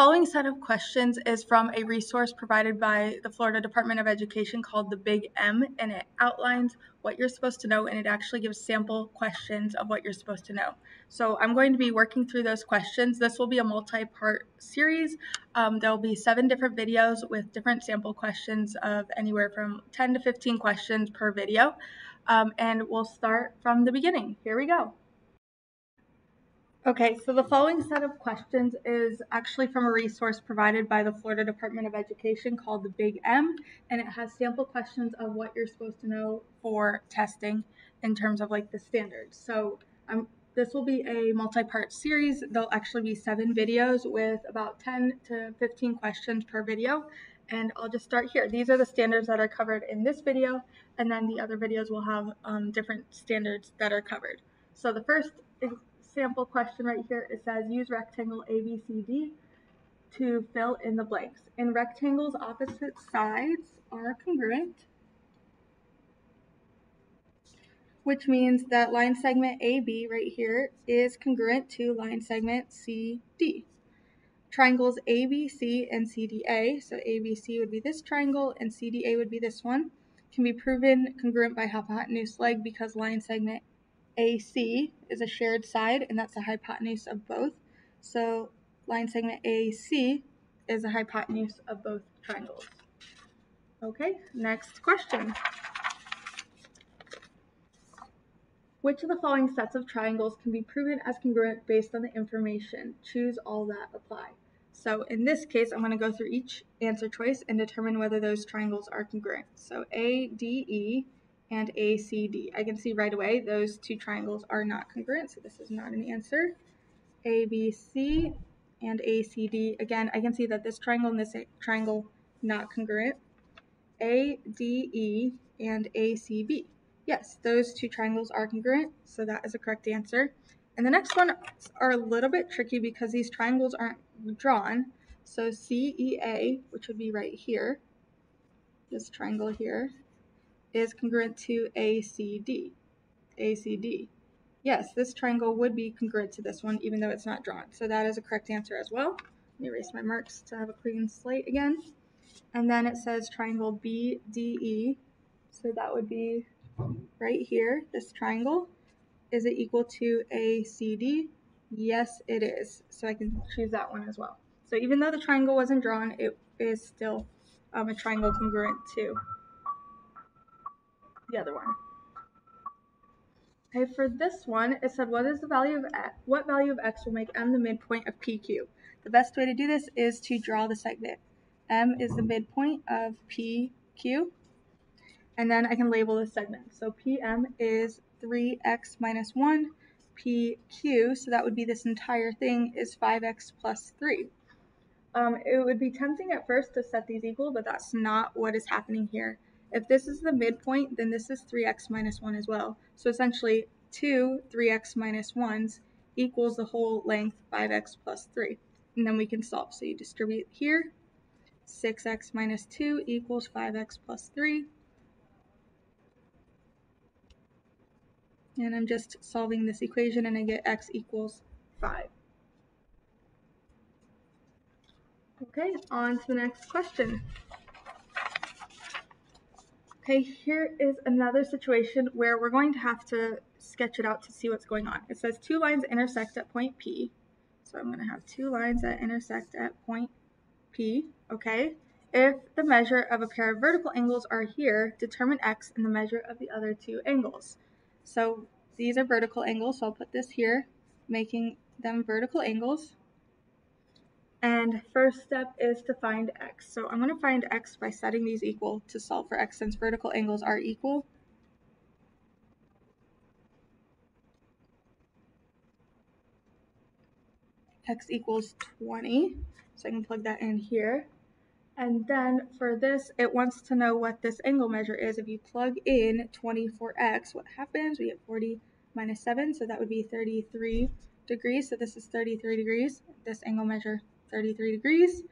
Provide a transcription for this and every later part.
following set of questions is from a resource provided by the Florida Department of Education called the Big M, and it outlines what you're supposed to know and it actually gives sample questions of what you're supposed to know. So I'm going to be working through those questions. This will be a multi-part series. Um, there'll be seven different videos with different sample questions of anywhere from 10 to 15 questions per video. Um, and we'll start from the beginning. Here we go. Okay, so the following set of questions is actually from a resource provided by the Florida Department of Education called the Big M, and it has sample questions of what you're supposed to know for testing in terms of like the standards. So um, this will be a multi-part series. There'll actually be seven videos with about 10 to 15 questions per video. And I'll just start here. These are the standards that are covered in this video, and then the other videos will have um, different standards that are covered. So the first sample question right here, it says use rectangle ABCD to fill in the blanks. In rectangles, opposite sides are congruent, which means that line segment AB right here is congruent to line segment CD. Triangles ABC and CDA, so ABC would be this triangle and CDA would be this one, can be proven congruent by hypotenuse leg because line segment AC is a shared side, and that's the hypotenuse of both. So line segment AC is a hypotenuse of both triangles. Okay, next question. Which of the following sets of triangles can be proven as congruent based on the information? Choose all that apply. So in this case, I'm going to go through each answer choice and determine whether those triangles are congruent. So A, D, E and ACD. I can see right away those two triangles are not congruent, so this is not an answer. ABC and ACD, again, I can see that this triangle and this triangle not congruent. ADE and ACB. Yes, those two triangles are congruent, so that is a correct answer. And the next one are a little bit tricky because these triangles aren't drawn. So CEA, which would be right here, this triangle here, is congruent to ACD. ACD. Yes, this triangle would be congruent to this one, even though it's not drawn. So that is a correct answer as well. Let me erase my marks to have a clean slate again. And then it says triangle BDE. So that would be right here, this triangle. Is it equal to ACD? Yes, it is. So I can choose that one as well. So even though the triangle wasn't drawn, it is still um, a triangle congruent to the other one. Okay, for this one, it said what is the value of x, what value of x will make m the midpoint of PQ? The best way to do this is to draw the segment. M is the midpoint of PQ, and then I can label the segment. So PM is 3x minus 1, PQ, so that would be this entire thing, is 5x plus 3. Um, it would be tempting at first to set these equal, but that's not what is happening here. If this is the midpoint, then this is 3x minus 1 as well. So essentially, two 3x minus 1s equals the whole length 5x plus 3. And then we can solve. So you distribute here. 6x minus 2 equals 5x plus 3. And I'm just solving this equation and I get x equals 5. Okay, on to the next question. Okay, here is another situation where we're going to have to sketch it out to see what's going on. It says two lines intersect at point P. So I'm going to have two lines that intersect at point P, okay? If the measure of a pair of vertical angles are here, determine x and the measure of the other two angles. So these are vertical angles, so I'll put this here, making them vertical angles. And first step is to find x. So I'm going to find x by setting these equal to solve for x since vertical angles are equal. x equals 20. So I can plug that in here. And then for this, it wants to know what this angle measure is. If you plug in 20 for x, what happens? We get 40 minus 7, so that would be 33 degrees. So this is 33 degrees. This angle measure 33 degrees.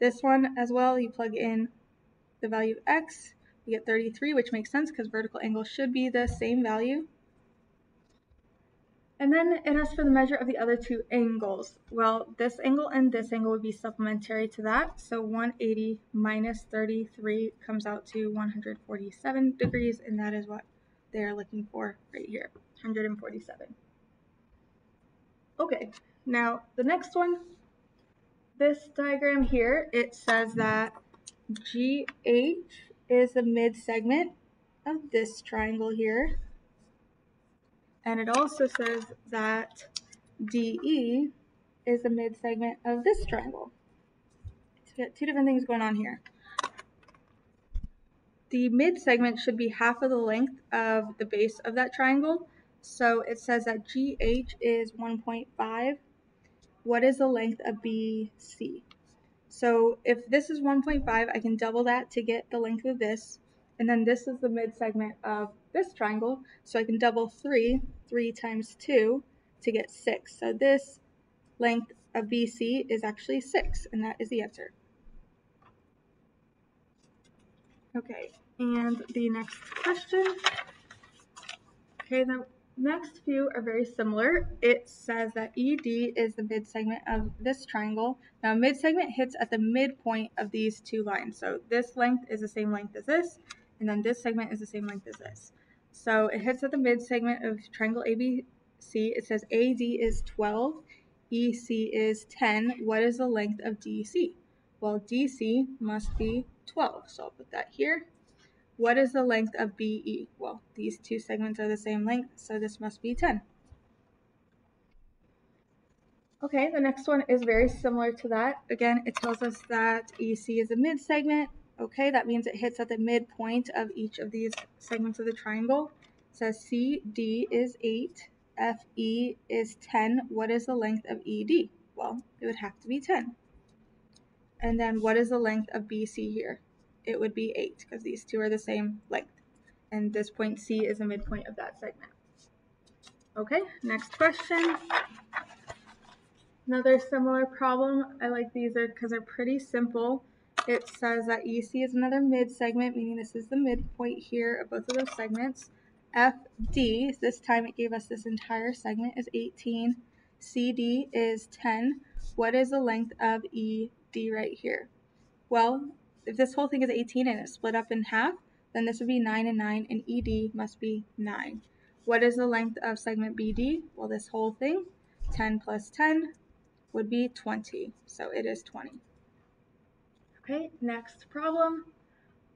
This one as well, you plug in the value of x, you get 33, which makes sense because vertical angle should be the same value. And then it asks for the measure of the other two angles. Well, this angle and this angle would be supplementary to that. So 180 minus 33 comes out to 147 degrees, and that is what they're looking for right here, 147. Okay, now the next one, this diagram here, it says that GH is the mid segment of this triangle here. And it also says that DE is the mid segment of this triangle. So we got two different things going on here. The mid segment should be half of the length of the base of that triangle. So it says that GH is 1.5. What is the length of BC? So if this is 1.5, I can double that to get the length of this. And then this is the mid segment of this triangle. So I can double 3, 3 times 2 to get 6. So this length of BC is actually 6, and that is the answer. Okay, and the next question. Okay, the next few are very similar. It says that ED is the mid-segment of this triangle. Now, mid-segment hits at the midpoint of these two lines. So this length is the same length as this, and then this segment is the same length as this. So it hits at the mid-segment of triangle ABC. It says AD is 12, EC is 10. What is the length of DC? Well, DC must be 12, so I'll put that here. What is the length of BE? Well, these two segments are the same length, so this must be 10. Okay, the next one is very similar to that. Again, it tells us that EC is a mid-segment. Okay, that means it hits at the midpoint of each of these segments of the triangle. It says CD is 8, FE is 10. What is the length of ED? Well, it would have to be 10. And then what is the length of BC here? It would be 8 because these two are the same length. And this point C is the midpoint of that segment. Okay, next question. Another similar problem. I like these because they're pretty simple. It says that EC is another mid segment, meaning this is the midpoint here of both of those segments. FD, this time it gave us this entire segment, is 18. CD is 10. What is the length of ED right here? Well, if this whole thing is 18 and it's split up in half, then this would be 9 and 9, and ED must be 9. What is the length of segment BD? Well, this whole thing, 10 plus 10, would be 20. So it is 20. Okay, next problem.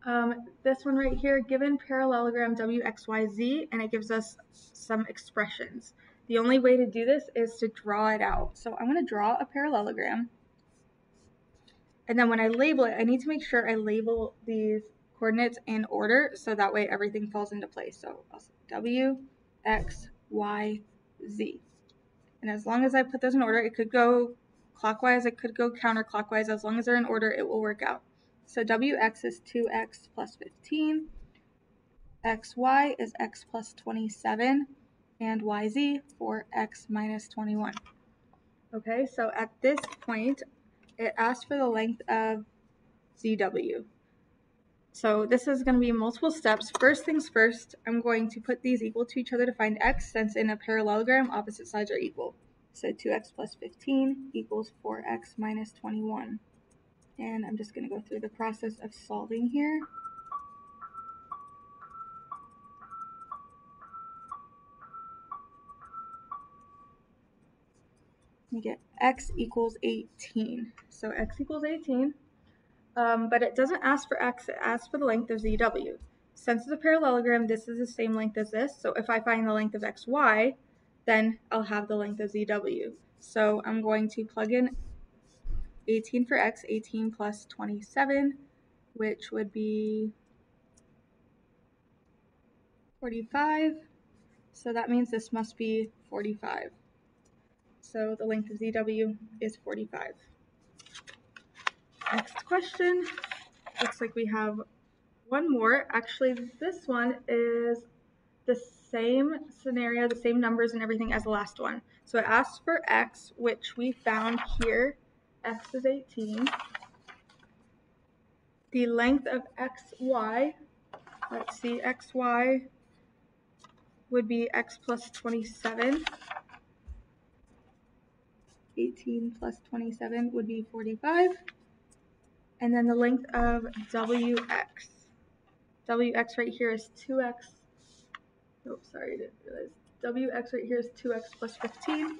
Um, this one right here, given parallelogram WXYZ, and it gives us some expressions. The only way to do this is to draw it out. So I'm going to draw a parallelogram. And then when I label it, I need to make sure I label these coordinates in order so that way everything falls into place. So I'll say W, X, Y, Z. And as long as I put those in order, it could go clockwise, it could go counterclockwise. As long as they're in order, it will work out. So wx is 2x plus 15, xy is x plus 27, and yz for X minus 21. Okay, so at this point, it asks for the length of zw. So this is going to be multiple steps. First things first, I'm going to put these equal to each other to find x, since in a parallelogram, opposite sides are equal. So 2x plus 15 equals 4x minus 21. And I'm just going to go through the process of solving here. We get x equals 18. So x equals 18, um, but it doesn't ask for x, it asks for the length of zw. Since it's a parallelogram, this is the same length as this, so if I find the length of xy, then I'll have the length of ZW. So I'm going to plug in 18 for X, 18 plus 27, which would be 45. So that means this must be 45. So the length of ZW is 45. Next question. Looks like we have one more. Actually, this one is the same scenario, the same numbers and everything as the last one. So it asks for x, which we found here. x is 18. The length of xy, let's see, xy would be x plus 27. 18 plus 27 would be 45. And then the length of WX. WX right here is 2x. Oh, sorry, I didn't realize. WX right here is 2x plus 15.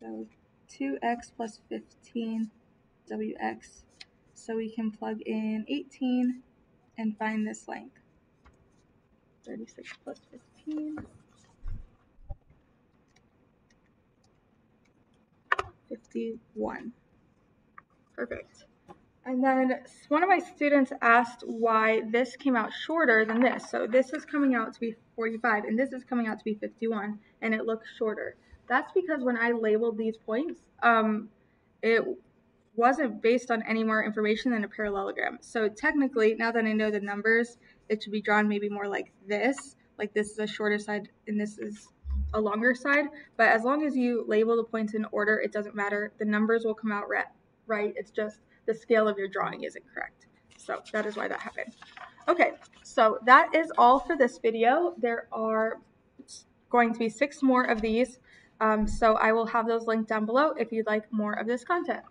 So 2x plus 15 WX. So we can plug in 18 and find this length. 36 plus 15. 51. Perfect. And then one of my students asked why this came out shorter than this. So this is coming out to be 45 and this is coming out to be 51 and it looks shorter. That's because when I labeled these points, um, it wasn't based on any more information than a parallelogram. So technically, now that I know the numbers, it should be drawn maybe more like this. Like this is a shorter side and this is a longer side. But as long as you label the points in order, it doesn't matter. The numbers will come out right. It's just the scale of your drawing isn't correct. So that is why that happened. Okay, so that is all for this video. There are going to be six more of these. Um, so I will have those linked down below if you'd like more of this content.